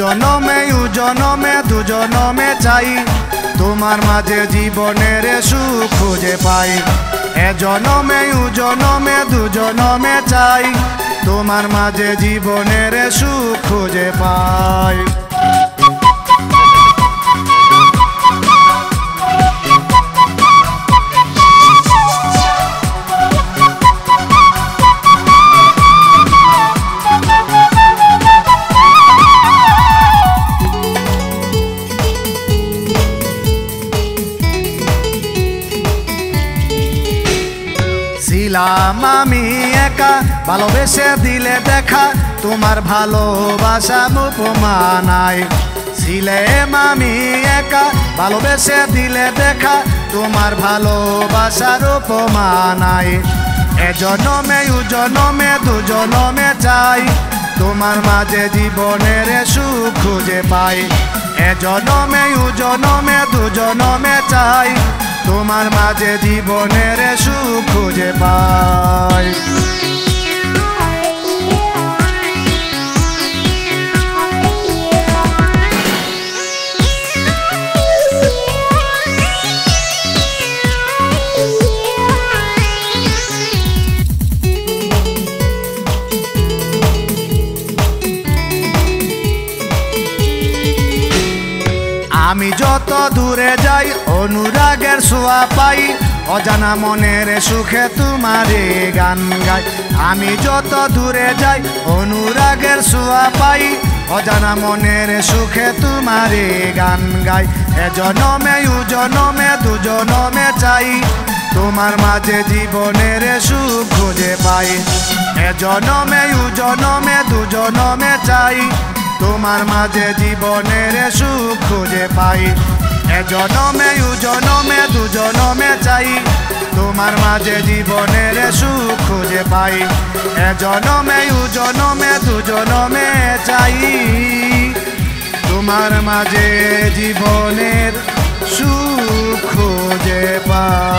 জনমে জনমে দুজনমে চাই। তোমার মাঝে জীবনের সুখ খুঁজে পাই। এ জনমে জনমে দুজনমে চাই। তোমার মাঝে জীবনের সুখ খুঁজে পাই। ছিলাম আমি একা, ভালোবেসে দিলে দেখা, তোমার ভালোবাসা উপমানাই ছিলেম মামি একা, ভালোবেসে দিলে দেখা, তোমার ভালোবাসার উপমানাই এজনমে উজনমে দুজনমে চাই, তোমার মাঝে জীবনের সুখ খুঁজে পাই। এজনমে উজনমে দুজনমে চাই, তোমার মাঝে জীবনের সুখ আমি যত দূরে যাই, অনুরাগের সোয়া পাই। অজানা মনের সুখে তোমারে গান গাই। আমি যত দূরে যাই, অনুরাগের সোয়া পাই। অজানা মনের সুখে তোমারে গান গাই। এ জনমে জনমে দুজনমে চাই। তোমার মাঝে জীবনের সুখ খুঁজে পাই। এ জনমে জনমে দুজনমে চাই। তোমার মাঝে জীবনের সুখ খুঁজে পাই। এ জনমে জনমে দুজনমে চাই। তোমার মাঝে জীবনের সুখ খুঁজে পাই। এ জনমে জনমে দুজনমে চাই। তোমার মাঝে জীবনের সুখ খুঁজে পাই।